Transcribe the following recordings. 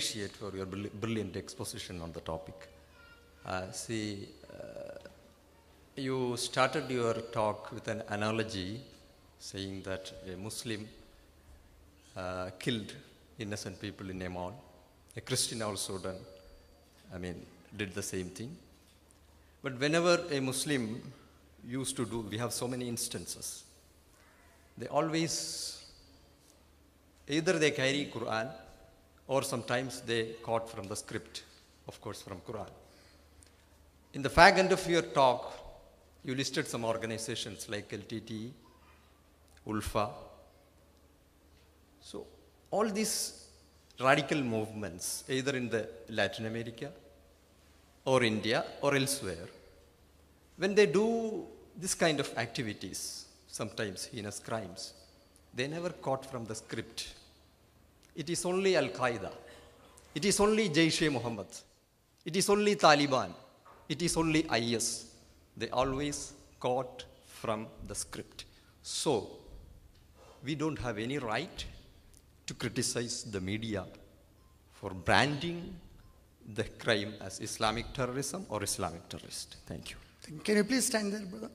appreciate for your brilliant exposition on the topic. Uh, see, uh, you started your talk with an analogy saying that a Muslim uh, killed innocent people in mall. A Christian also done, I mean, did the same thing. But whenever a Muslim used to do, we have so many instances. They always, either they carry Quran or sometimes they quote from the script, of course from Quran. In the fag end of your talk, you listed some organizations like LTT, ULFA. So all these radical movements, either in the Latin America or India or elsewhere, when they do this kind of activities, sometimes heinous crimes, they never quote from the script. It is only Al Qaeda. It is only Jaish e Muhammad. It is only Taliban. It is only IS. They always quote from the script. So, we don't have any right to criticize the media for branding the crime as Islamic terrorism or Islamic terrorist. Thank you. Can you please stand there, brother?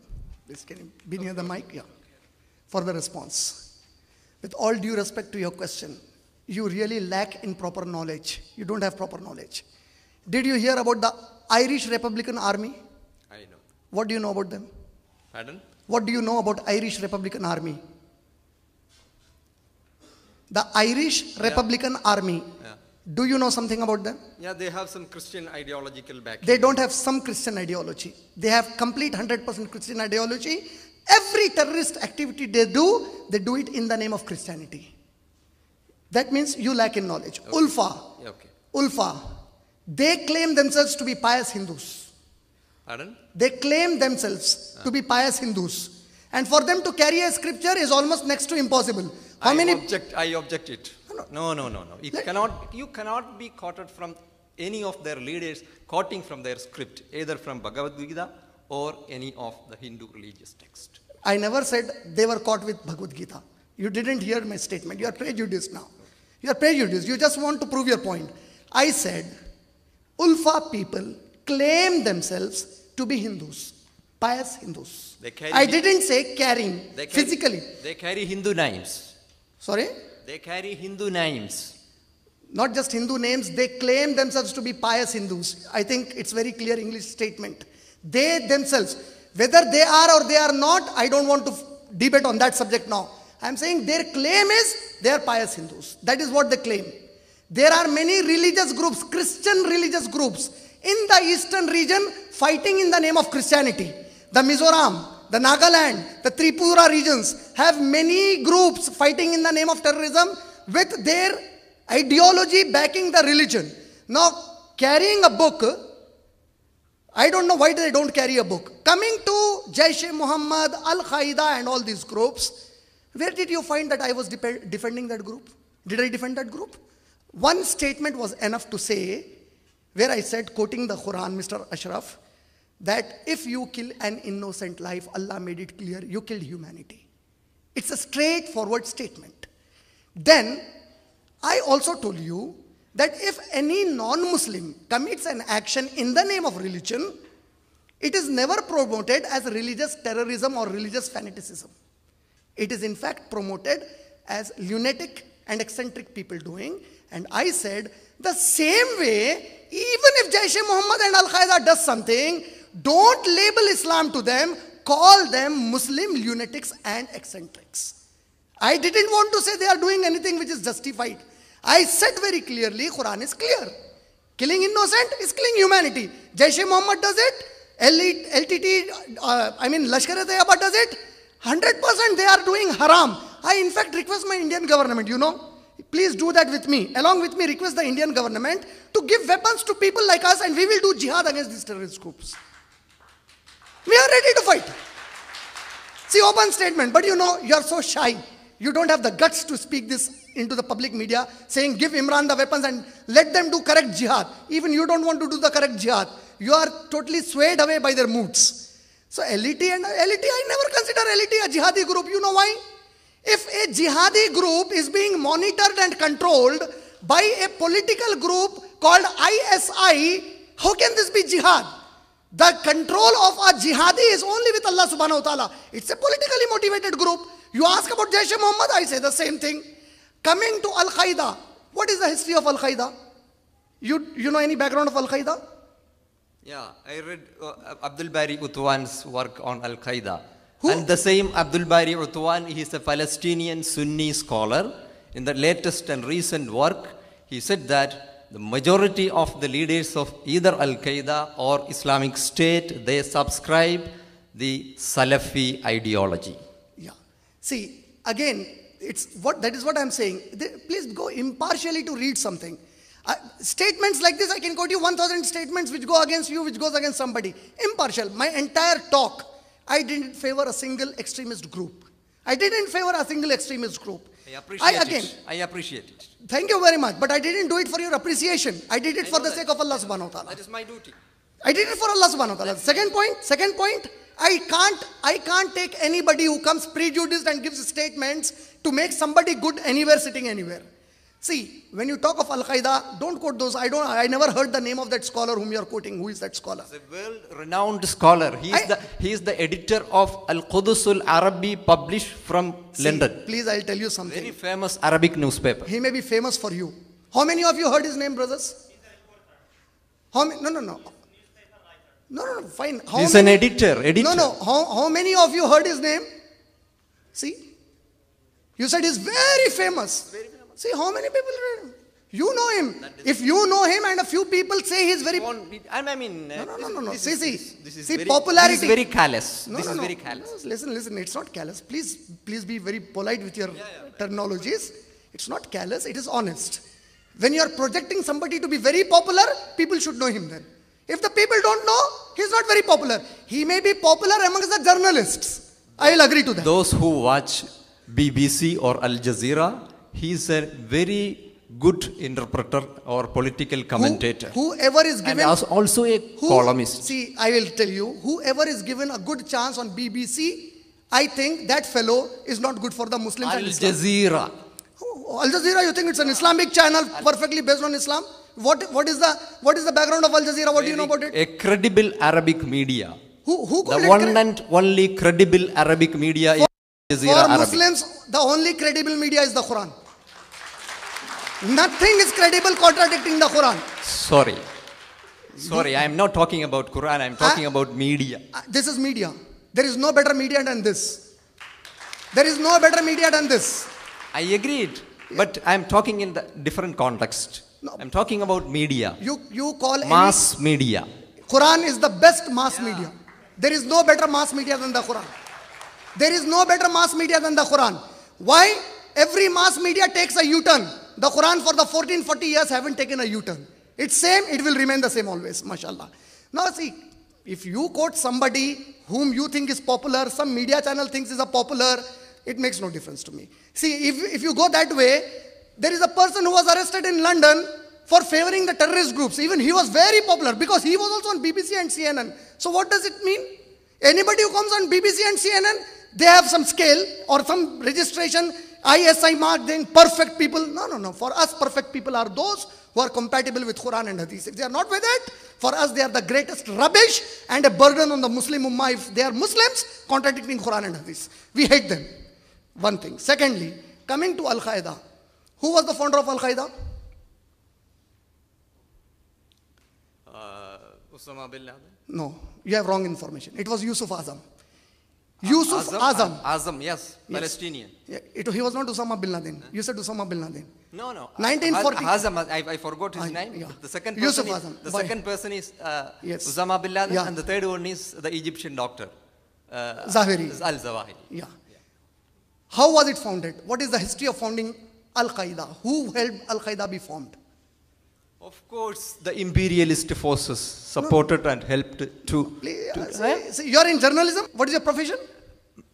Please, can you be near the mic? Yeah. For the response. With all due respect to your question, you really lack in proper knowledge. You don't have proper knowledge. Did you hear about the Irish Republican Army? I know. What do you know about them? Pardon? What do you know about Irish Republican Army? The Irish Republican Army. Yeah. Do you know something about them? Yeah, they have some Christian ideological backing. They don't have some Christian ideology. They have complete 100% Christian ideology. Every terrorist activity they do, they do it in the name of Christianity. That means you lack in knowledge. Ulfa, Yeah, okay. Ulfa, they claim themselves to be pious Hindus. Pardon? They claim themselves ah. to be pious Hindus. And for them to carry a scripture is almost next to impossible. How I many object I object it. No, no, no, no. You cannot you cannot be quoted from any of their leaders quoting from their script, either from Bhagavad Gita or any of the Hindu religious text. I never said they were caught with Bhagavad Gita. You didn't hear my statement. You are prejudiced now. You are prejudiced. You just want to prove your point. I said Ulfa people claim themselves to be Hindus, pious Hindus. I didn't say carrying They carry, physically. They carry Hindu names. Sorry? They carry Hindu names. Not just Hindu names, they claim themselves to be pious Hindus. I think it's very clear English statement. They themselves, whether they are or they are not, I don't want to debate on that subject now. I'm saying their claim is they are pious Hindus. That is what they claim. There are many religious groups, Christian religious groups, in the eastern region fighting in the name of Christianity. The Mizoram, the Nagaland, the Tripura regions have many groups fighting in the name of terrorism with their ideology backing the religion. Now, carrying a book, I don't know why they don't carry a book. Coming to Jaish e Muhammad, Al Qaeda, and all these groups, where did you find that I was defending that group? Did I defend that group? One statement was enough to say, where I said, quoting the Quran, Mr. Ashraf, that if you kill an innocent life, Allah made it clear you killed humanity. It's a straightforward statement. Then, I also told you that if any non Muslim commits an action in the name of religion, it is never promoted as religious terrorism or religious fanaticism. It is in fact promoted as lunatic and eccentric people doing. And I said, the same way, even if Jaish Muhammad and Al Qaeda does something, don't label Islam to them, call them Muslim lunatics and eccentrics. I didn't want to say they are doing anything which is justified. I said very clearly, Quran is clear. Killing innocent is killing humanity. Jaish Muhammad does it. LTT, uh, I mean Lashkar-e-Tayyiba does it. 100% they are doing haram. I in fact request my Indian government, you know, please do that with me. Along with me, request the Indian government to give weapons to people like us and we will do jihad against these terrorist groups. We are ready to fight. See, open statement, but you know, you are so shy. You don't have the guts to speak this into the public media, saying, give Imran the weapons and let them do correct jihad. Even you don't want to do the correct jihad. You are totally swayed away by their moods. So, LET and LET, I never consider LET a jihadi group. You know why? If a jihadi group is being monitored and controlled by a political group called ISI, how can this be jihad? The control of a jihadi is only with Allah subhanahu wa ta'ala. It's a politically motivated group. You ask about Jaish e Muhammad, I say the same thing. Coming to Al Qaeda, what is the history of Al Qaeda? You, you know any background of Al Qaeda? Yeah, I read uh, Abdul Bari Atwan's work on Al Qaeda. Who- And the same Abdul Bari Atwan, he is a Palestinian Sunni scholar. In the latest and recent work, he said that the majority of the leaders of either Al Qaeda or Islamic State, they subscribe the Salafi ideology. Yeah. See, again, it's what that is what I'm saying. Please go impartially to read something. Statements like this, I can quote you 1,000 statements which go against you, which goes against somebody. Impartial. My entire talk, I didn't favor a single extremist group. I didn't favor a single extremist group. I appreciate again, it. I appreciate it. thank you very much, but I didn't do it for your appreciation. I did it I for the that. sake of Allah subhanahu wa ta'ala. That is my duty. I did it for Allah subhanahu wa ta'ala. Second point, second point, I can't, I can't take anybody who comes prejudiced and gives statements to make somebody good anywhere sitting anywhere. See, when you talk of Al Qaeda, don't quote those. I don't. I never heard the name of that scholar whom you are quoting. Who is that scholar? He's a world-renowned scholar. He is, I- the, he is the editor of Al Qudusul Arabi, published from See, London. Please, I'll tell you something. Very famous Arabic newspaper. He may be famous for you. How many of you heard his name, brothers? How many? No, no, no. No, no, no. Fine. How He's many, an editor. Editor. No, no. How, how many of you heard his name? See? You said he's very famous. See, how many people read him? You know him. If you know him and a few people say he's very. No, I mean, uh, no, no, no, no. this See, is- see. this- this is See, very- popularity. This is very callous. No, this no, is no. very callous. No, listen, listen. It's not callous. Please, please be very polite with your terminologies. It's not callous. It is honest. When you are projecting somebody to be very popular, people should know him then. If the people don't know, he's not very popular. He may be popular amongst the journalists. I will agree to that. Those who watch BBC or Al Jazeera, he's a very good interpreter or political commentator. Who, whoever is given also, also a who- columnist. See, I will tell you, whoever is given a good chance on BBC, I think that fellow is not good for the Muslims Al. Jazeera. Al Jazeera, you think it's an Islamic channel perfectly based on Islam? What, what, is the, what is the background of Al Jazeera? What do you know about it? A credible Arabic media. Who, who The called it one cre- and only credible Arabic media is Al For Jazeera Arabic. Muslims, the only credible media is the Quran. Nothing is credible contradicting the Quran. Sorry. Sorry, I am not talking about Quran, I am talking about media. Uh, This is media. There is no better media than this. There is no better media than this. I agreed, but I am talking in the different context. No. I'm talking about media, You, you call any- mass media. Quran is the best mass media. There is no better mass media than the Quran. There is no better mass media than the Quran. Why? Every mass media takes a U-turn. The Quran for the 14, 40 years haven't taken a U-turn. It's same, it will remain the same always, mashallah. Now see, if you quote somebody whom you think is popular, some media channel thinks is a popular, it makes no difference to me. See, if, if you go that way, there is a person who was arrested in London for favoring the terrorist groups. Even he was very popular because he was also on BBC and CNN. So what does it mean? Anybody who comes on BBC and CNN, they have some scale or some registration, ISI mark, then perfect people. No, no, no. For us, perfect people are those who are compatible with Quran and Hadith. If they are not with it, for us, they are the greatest rubbish and a burden on the Muslim Ummah. If they are Muslims, contradicting Quran and Hadith. We hate them. One thing. Secondly, coming to Al Qaeda. Who was the founder of Al Qaeda? Uh, Osama bin Laden. No, you have wrong information. It was Yusuf Azzam. Yusuf Azzam. Azzam. Azzam, yes, Palestinian. Yeah, it, he was not Osama bin Laden. You said Osama bin Laden. No, no. 1940. Azzam, I, I forgot his Ah, name. yeah. The second Yusuf person, is, Azzam. the Why? second person is uh, Yes. Osama bin Laden, Yeah. and the third one is the Egyptian doctor. Uh, Zawahiri. Al Zawahiri. Yeah. How was it founded? What is the history of founding Al Qaeda? Who helped Al Qaeda be formed? Of course, the imperialist forces supported and helped to, Please, to uh, say- say, you're in journalism. What is your profession?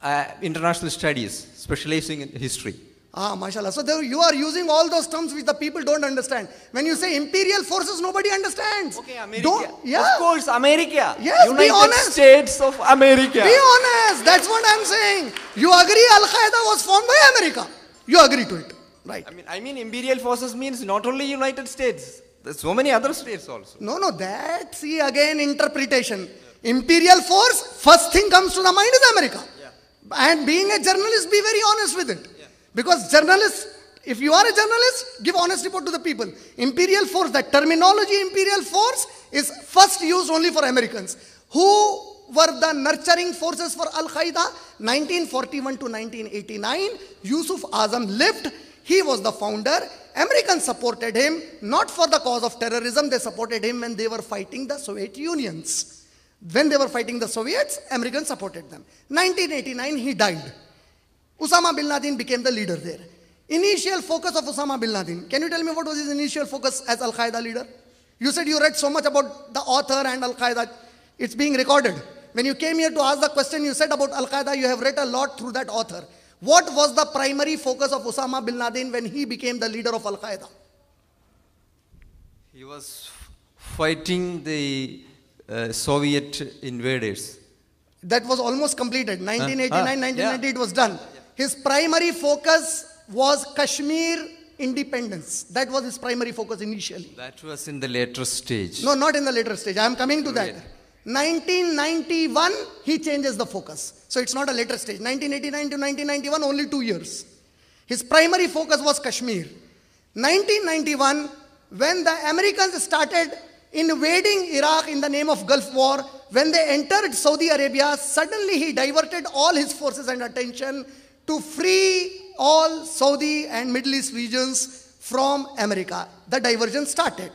uh, international studies, specializing in history. Ah, mashallah. So there, you are using all those terms which the people don't understand. When you say imperial forces, nobody understands. Okay, America. Don't, yeah. Of course, America. Yes, be United honest. States of America. Be honest. That's what I'm saying. You agree Al Qaeda was formed by America. You agree to it. Right. I mean, I mean, imperial forces means not only United States. There's so many other states also. No, no, that, see again, interpretation. Imperial force, first thing comes to the mind is America. And being a journalist, be very honest with it. Because journalists, if you are a journalist, give honest report to the people. Imperial force, that terminology imperial force is first used only for Americans. Who were the nurturing forces for Al Qaeda? 1941 to 1989, Yusuf Azzam lived. He was the founder. Americans supported him, not for the cause of terrorism, they supported him when they were fighting the Soviet Unions. When they were fighting the Soviets, Americans supported them. 1989, he died. Osama bin Laden became the leader there. Initial focus of Osama bin Laden. Can you tell me what was his initial focus as Al Qaeda leader? You said you read so much about the author and Al Qaeda. It's being recorded. When you came here to ask the question, you said about Al Qaeda, you have read a lot through that author. What was the primary focus of Osama bin Laden when he became the leader of Al Qaeda? He was fighting the uh, Soviet invaders. That was almost completed. 1989, ah, 1990, it was done. His primary focus was Kashmir independence. That was his primary focus initially. That was in the later stage. No, not in the later stage. I am coming to that. Really? 1991, he changes the focus. So it's not a later stage. 1989 to 1991, only two years. His primary focus was Kashmir. 1991, when the Americans started invading Iraq in the name of Gulf War, when they entered Saudi Arabia, suddenly he diverted all his forces and attention to free all Saudi and Middle East regions from America. The diversion started.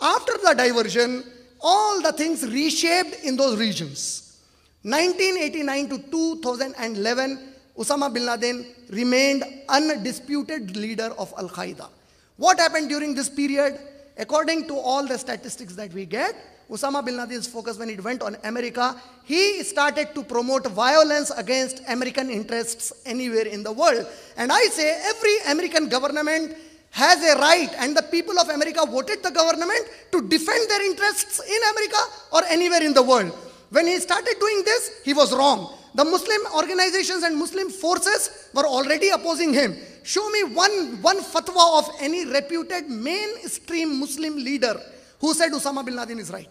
After the diversion, all the things reshaped in those regions. 1989 to 2011, Osama bin Laden remained undisputed leader of Al Qaeda. What happened during this period? According to all the statistics that we get, Osama bin Laden's focus when it went on America, he started to promote violence against American interests anywhere in the world. And I say every American government has a right, and the people of America voted the government to defend their interests in America or anywhere in the world. When he started doing this, he was wrong. The Muslim organizations and Muslim forces were already opposing him. Show me one, one fatwa of any reputed mainstream Muslim leader who said Osama bin Laden is right.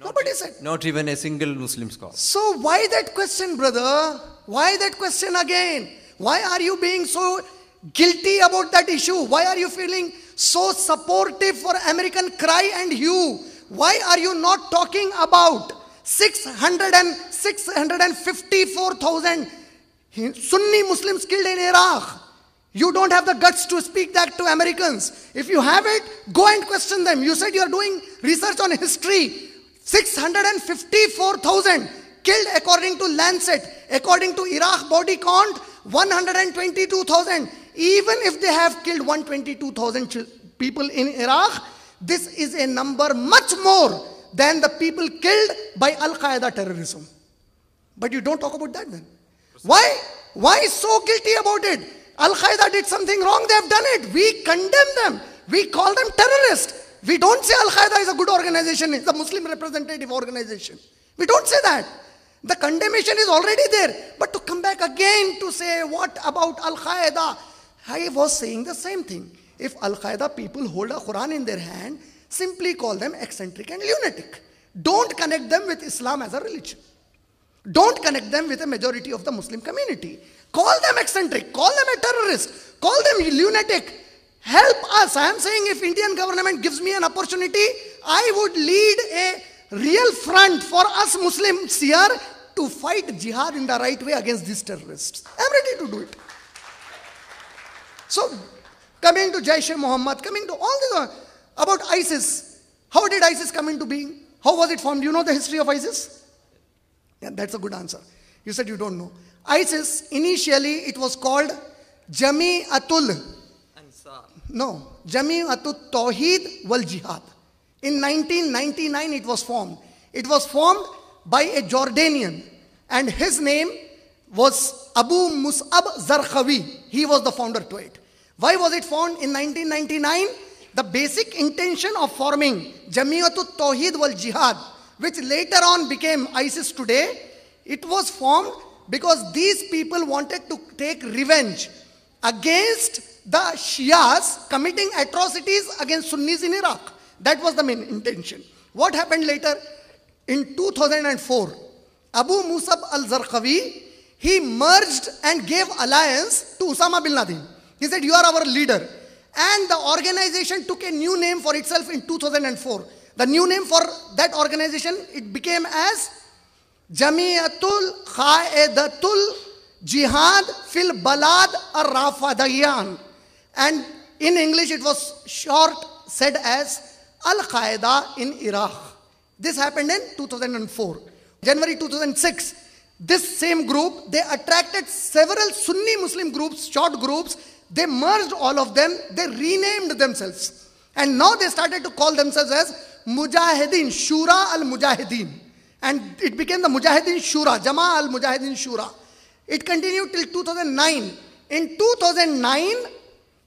Nobody said. Not even a single Muslim scholar. So why that question, brother? Why that question again? Why are you being so guilty about that issue? Why are you feeling so supportive for American cry and hue? Why are you not talking about 600 and 654,000 Sunni Muslims killed in Iraq? You don't have the guts to speak that to Americans. If you have it, go and question them. You said you are doing research on history. 654,000 killed according to Lancet. According to Iraq body count, 122,000. Even if they have killed 122,000 people in Iraq, this is a number much more than the people killed by Al Qaeda terrorism. But you don't talk about that then. Why? Why so guilty about it? Al Qaeda did something wrong, they have done it. We condemn them. We call them terrorists. We don't say Al Qaeda is a good organization, it's a Muslim representative organization. We don't say that. The condemnation is already there. But to come back again to say, what about Al Qaeda? I was saying the same thing. If Al Qaeda people hold a Quran in their hand, simply call them eccentric and lunatic. Don't connect them with Islam as a religion. Don't connect them with a majority of the Muslim community. Call them eccentric, call them a terrorist, call them lunatic. Help us. I am saying if Indian government gives me an opportunity, I would lead a real front for us Muslims here to fight jihad in the right way against these terrorists. I'm ready to do it. So, coming to Jaish Muhammad, coming to all this uh, about ISIS. How did ISIS come into being? How was it formed? Do you know the history of ISIS? Yeah, that's a good answer. You said you don't know. ISIS, initially, it was called Jamiatul. No, Jamiatul Tawheed wal Jihad. In 1999, it was formed. It was formed by a Jordanian, and his name was Abu Mus'ab Zarqawi. He was the founder to it. Why was it formed in 1999? The basic intention of forming Jamiatul Tawheed wal Jihad, which later on became ISIS today, it was formed because these people wanted to take revenge against the Shias committing atrocities against Sunnis in Iraq. That was the main intention. What happened later? In 2004, Abu Musab al Zarqawi, he merged and gave alliance to Osama bin Laden. He said, You are our leader. And the organization took a new name for itself in 2004. The new name for that organization, it became as Jamiatul Qaedatul Jihad fil Balad ar Rafadayan. And in English, it was short said as Al Qaeda in Iraq. This happened in 2004. January 2006, this same group, they attracted several Sunni Muslim groups, short groups. They merged all of them, they renamed themselves. And now they started to call themselves as Mujahideen, Shura al Mujahideen. And it became the Mujahideen Shura, Jama al Mujahideen Shura. It continued till 2009. In 2009,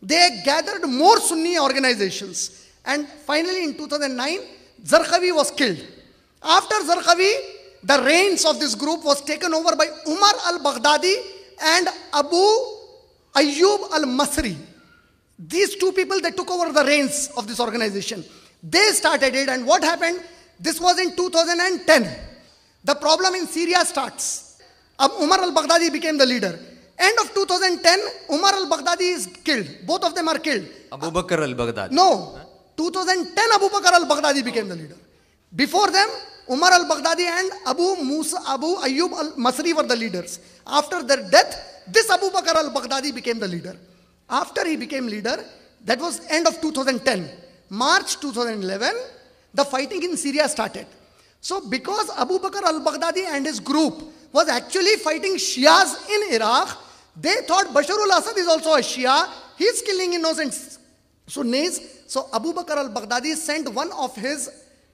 they gathered more Sunni organizations. And finally, in 2009, Zarqawi was killed. After Zarqawi, the reins of this group was taken over by Umar al-Baghdadi and Abu Ayyub al-Masri. These two people, they took over the reins of this organization. They started it and what happened? This was in 2010. The problem in Syria starts. Umar al-Baghdadi became the leader. End of 2010, Umar al-Baghdadi is killed. Both of them are killed. Abu Bakr al-Baghdadi. No. 2010, Abu Bakr al-Baghdadi became the leader. Before them, Umar al-Baghdadi and Abu Musa, Abu Ayyub al-Masri were the leaders. After their death, this Abu Bakr al-Baghdadi became the leader. After he became leader, that was end of 2010. March 2011, the fighting in Syria started. So because Abu Bakr al-Baghdadi and his group was actually fighting Shias in Iraq, they thought Bashar al-Assad is also a Shia. He's killing innocent Sunnis. So Abu Bakr al-Baghdadi sent one of his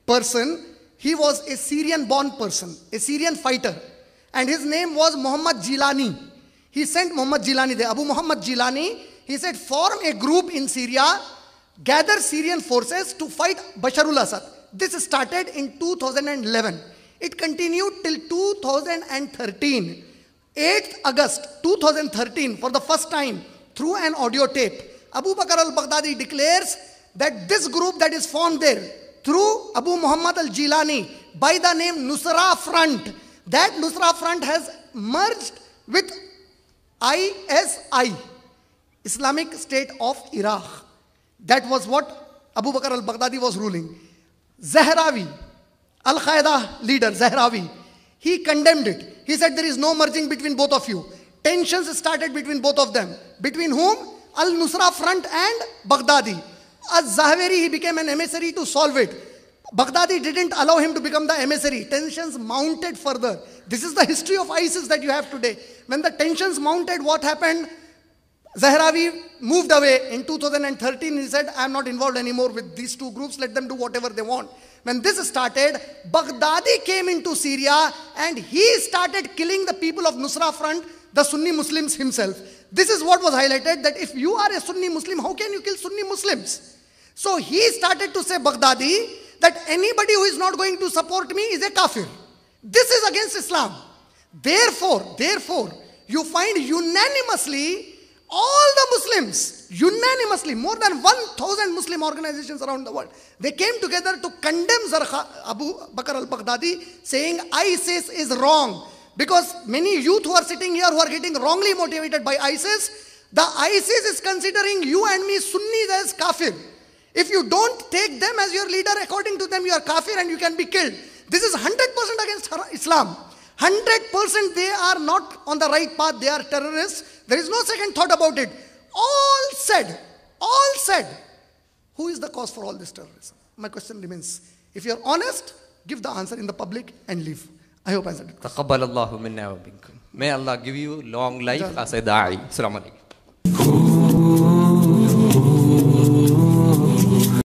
person. He was a Syrian born person, a Syrian fighter. And his name was Muhammad Jilani. He sent Muhammad Jilani there. Abu Muhammad Jilani, he said, form a group in Syria, gather Syrian forces to fight Bashar al-Assad. This started in 2011. It continued till 2013. 8th August 2013, for the first time, through an audio tape, Abu Bakr al-Baghdadi declares that this group that is formed there, through Abu Muhammad al-Jilani, by the name Nusra Front, that Nusra Front has merged with ISI, Islamic State of Iraq. That was what Abu Bakr al-Baghdadi was ruling. Zawahiri, Al-Qaeda leader Zawahiri, he condemned it. He said there is no merging between both of you. Tensions started between both of them. Between whom? Al-Nusra Front and Baghdadi. As Zawahiri, he became an emissary to solve it. Baghdadi didn't allow him to become the emissary. Tensions mounted further. This is the history of ISIS that you have today. When the tensions mounted, what happened? Zawahiri moved away in 2013. He said, I am not involved anymore with these two groups. Let them do whatever they want. When this started, Baghdadi came into Syria and he started killing the people of Nusra Front, the Sunni Muslims himself. This is what was highlighted that if you are a Sunni Muslim, how can you kill Sunni Muslims? So he started to say, Baghdadi, that anybody who is not going to support me is a kafir. This is against Islam. Therefore, therefore, you find unanimously all the Muslims, unanimously, more than 1,000 Muslim organizations around the world, they came together to condemn Zarqa, Abu Bakr al-Baghdadi, saying ISIS is wrong. Because many youth who are sitting here who are getting wrongly motivated by ISIS, the ISIS is considering you and me Sunnis as kafir. If you don't take them as your leader, according to them, you are kafir and you can be killed. This is 100% against Islam. 100% they are not on the right path, they are terrorists. There is no second thought about it. All said, all said, who is the cause for all this terrorism? My question remains if you're honest, give the answer in the public and leave. I hope I answered it. May Allah give you long life as a da'i. Assalamu alaikum.